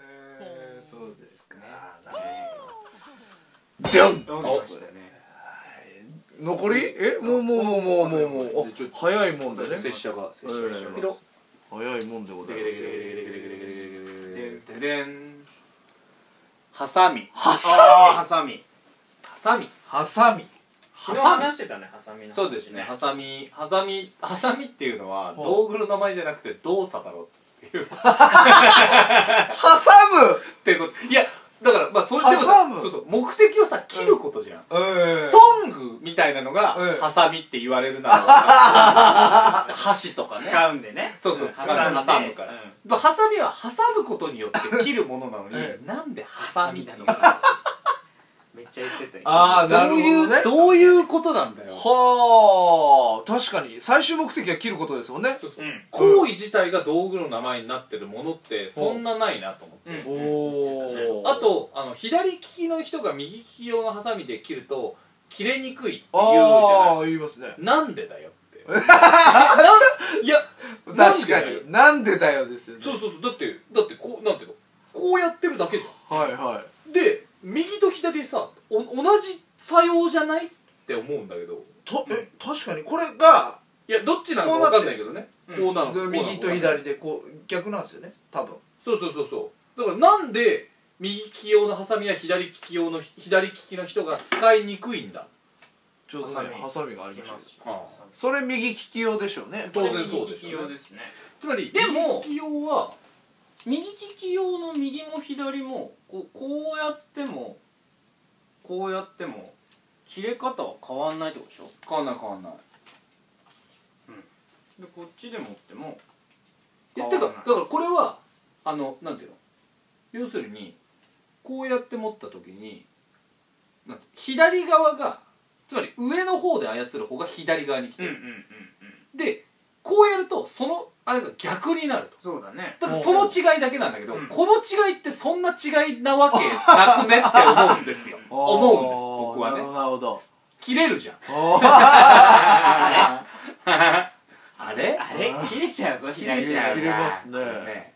えー、そうですか。なるほどドン残り？えもうもうもうもうもうもう。ちょっあ早いもんだね。拙者が拙者えーが早いもんでございますよででんハサミハサミハサミハサミハサミ話してたねハサミそうですねハサミハサミハサミっていうのは道具の名前じゃなくて動作だろうっていう。っ挟むていうこと。いやだからまあそれでも挟む。さそうそう目的をさ切ることじゃん。えトングみたいなのがうん。ハサミって言われるなら 箸とかね。使うんでね。そうそう使う挟んで。挟むから。ハサミは挟むことによって切るものなのにえなんでハサミなのハか。めっちゃ言ってたよ。あーなるほどね。どういうどういうことなんだよ。はあ確かに。最終目的は切ることですもんね。そうそう。うん。行為自体が道具の名前になってるものってそんなないなと思って。うん。おおあとあの左利きの人が右利き用のハサミで切ると切れにくいってあ言うじゃない。あ言いますね。なんでだよって。いや確かに。なんでだよ。ですよね。そうそうそう。だってだってこうなんていうの？こうやってるだけじゃはいはい右と左さお同じ作用じゃない？って思うんだけど。とえ確かに。これがいやどっちなのか分かんないけどね。うん。こうなの右と左でこう逆なんですよね。多分。そうそうそうそう。だからなんで右利き用のハサミや左利き用の左利きの人が使いにくいんだ？ちょうどねハハサミがありま来したそれ右利き用でしょうね。当然そうでしょ右利き用ですね。つまりでも右利き用は右利き用の右も左もこうこうやってもこうやっても切れ方は変わんないってことでしょ？変わんない変わんない。でこっちで持ってもいやてかだからこれはあのなんていうの？要するにこうやって持った時になんて左側がつまり上の方で操る方が左側に来てる、うんうんうんうん。でこうやるとそのあれが逆になると。そうだね。だからその違いだけなんだけど、うん。この違いってそんな違いなわけなくねって思うんですよ。思うんです僕はね。なるほど切れるじゃん。ああれ？れ？あれ？切れちゃうぞ切れちゃうな。切れますねね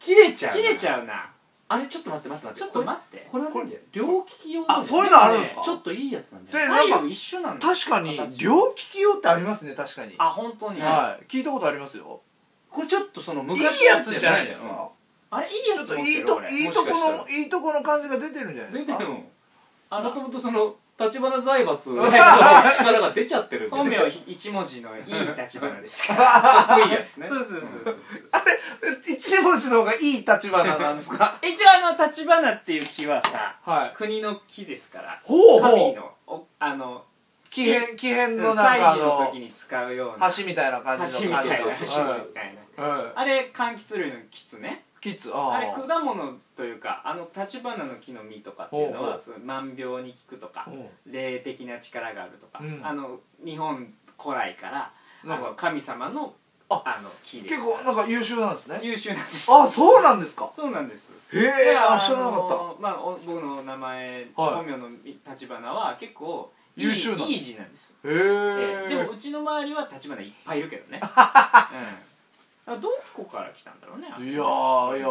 切れちゃうな。切れちゃうなあれちょっと待って待って待って。ちょっと待って。これこれ両利き用あそういうのあるんですか？ちょっといいやつなんだよ。でなんか左右一緒なんだ確かに形両利き用ってありますね確かに。あ本当に。はい。聞いたことありますよ。これちょっとそのいい昔やつじゃないですか？あれいいちょっやつ持ってといいとる俺いいとこもしかしたのいいとこの感じが出てるんじゃないですか？出てるあらもともとその立花財閥の 力が出ちゃってるんで本名一文字のいい立花ですから。かっこいいやつね。そうそうそうそう一文字の方がいい立花なんですか？一応あの立花っていう木はさはい。国の木ですから。ほうほう。神のおあの木片木片のなん祭かあの時に使うような。橋みたいな感じ橋みたいなの感じ橋みたいなはい。はい。あれ柑橘類のキツねキッズああれー果物というかあの立花の木の実とかっていうのほうほう。はそう万病に効くとかう。ん霊的な力があるとか、うん。あの日本古来からなんかあの神様のああの木です。結構なんか優秀なんですね。優秀なんです。あそうなんですか。そうなんです。へえであ知らなかった。のまあ、お僕の名前、はい。本名の立花は結構いい優秀なんです。いい字なんです、へええ。でもえうちの周りは立花いっぱいいるけどね、うん、どこから来たんだろうねいやーいやた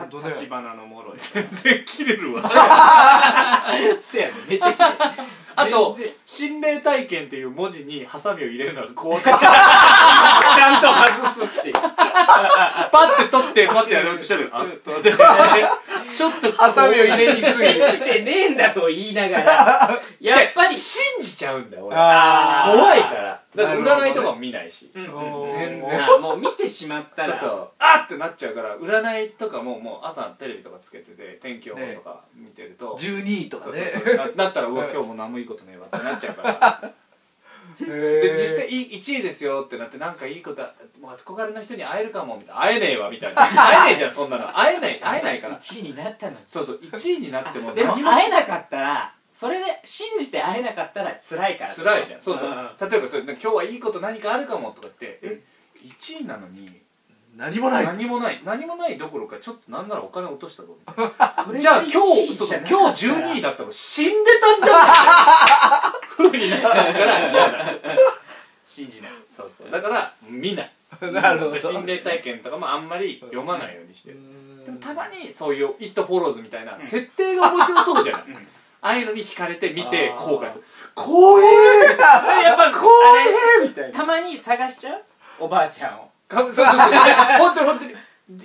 本当ね。立花のもろい全然切れるわ。せやねめっちゃ綺麗 あと心霊体験っていう文字にハサミを入れるのが怖かったちゃんと外すっていう。パッて取ってパッてやろうとしたらあっとちょっとハサミを入れにくい。信じてねえんだと言いながら。やっぱり。信じちゃうんだよ俺怖いからだから占いとかも見ないし。うん全然。あもう見てしまったら。そうそう。あっってなっちゃうから占いとかももう朝テレビとかつけてて天気予報とか見てると、12位とかそうねそうそう。な なったらうわ今日も何もいいことねえわってなっちゃうから。へでえ。実際い1位ですよってなってなんかいいことあもう憧れの人に会えるかもみたいな。会えねえわみたいな会えねえじゃんそんなの。会えない会えないから。1位になったのに。そうそう1位になってもでも会えなかったらそれで信じて会えなかったら辛いから。辛いじゃん。そうそう、ん例えばそれ今日はいいこと何かあるかもとかってえ1位なのに何もない。何もない。何もないどころかちょっとなんならお金落としたぞ。じゃあが今日1位そうそう今日12位だったら死んでたんじゃないふうになっちゃうから嫌だ信じないそうそう。だから見ない。なるほど。心霊体験とかもあんまり読まないようにして。るでもたまにそういう「イット・フォローズ」みたいな設定が面白そうじゃない。うんああいうのに惹かれて見て後悔する。怖えやっぱ怖えみたいな。たまに探しちゃう？おばあちゃんを。かそうそうそう。本当に本当に。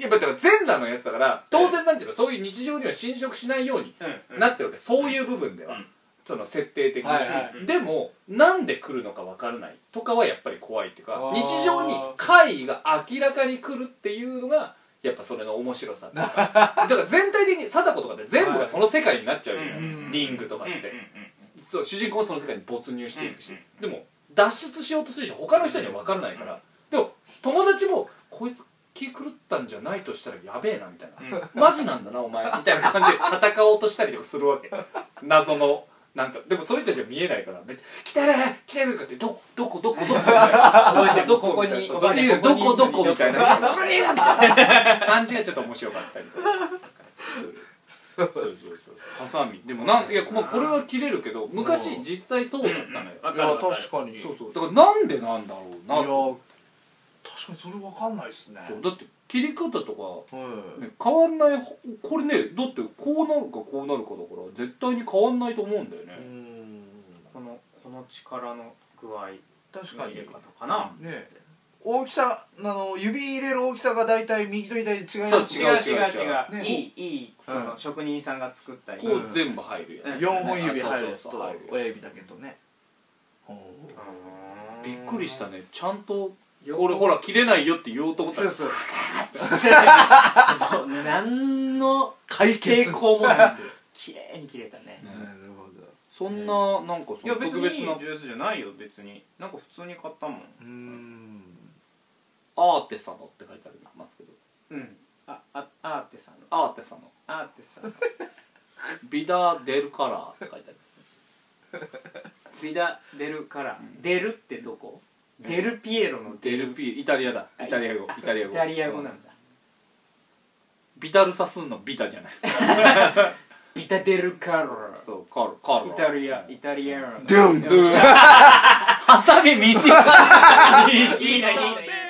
やっぱだから全裸のやつだから当然なんていうの？そういう日常には侵食しないようにうん。なってるわけ。そういう部分では、うん。その設定的に、はいはでもなんで来るのか分からないとかはやっぱり怖いっていうか日常に怪異が明らかに来るっていうのがやっぱそれの面白さっていうか。だから全体的に貞子とかって全部がその世界になっちゃうじゃない、うんリングとかって、うんうんうん。そう主人公はその世界に没入していくし、うんでも脱出しようとするし他の人には分からないから、でも友達もこいつ気狂ったんじゃないとしたらやべえなみたいな、マジなんだなお前。みたいな感じで戦おうとしたりとかするわけ。謎 のなんかでもそれ人たちは見えないからめっちゃ「来てる来てる!」かって「どどこどこどこ」みたいな「おばあちゃんどこ?」ここにみたいな。どこどこ?」みたいな「そこにいる!」みたいな。感じがちょっと面白かったりとか。ハサミ。でもなんいやまあこれは切れるけど昔実際そうだったのよ、わいや確かに。そうそう。だからなんでなんだろうないや確かにそれ分かんないですね。そうだって切り方とか、はい。ね、変わんないほこれねだってこうなるかこうなるかだから絶対に変わんないと思うんだようね、ん。このこの力の具合確かに。の入れ方かな。ね。大きさあの指入れる大きさが大体右と左違います違う違う違う。ね。いいいいそうん。の職人さんが作ったり。こう全部入るやつ、うん。4本指入るやつとそうそうそう入る親指だけとね。びっくりしたね。ちゃんとよこれほら切れないよって言おうと思ったらそうもう何の解決。抵抗もなく綺麗に切れたね。ね なるほど。そんななんかそのいや別に特別な。ジュースじゃないよ別に。なんか普通に買ったもん。うーん。アーテサノって書いてありますけどうん。ああアーテさんのアーテサノ。アーテさん ビダデルカラーって書いてありますビダデルからうん。デルってどこ？デルピエロのデルピイタリアだ。あイタリア語。イタリア語。イタリア語なんだ。ビタルサスーンのビタじゃないですか。ビタデルカラ。そうカールカールイタリアイタリアドゥンドゥン。ハサミ短い。いいないいないい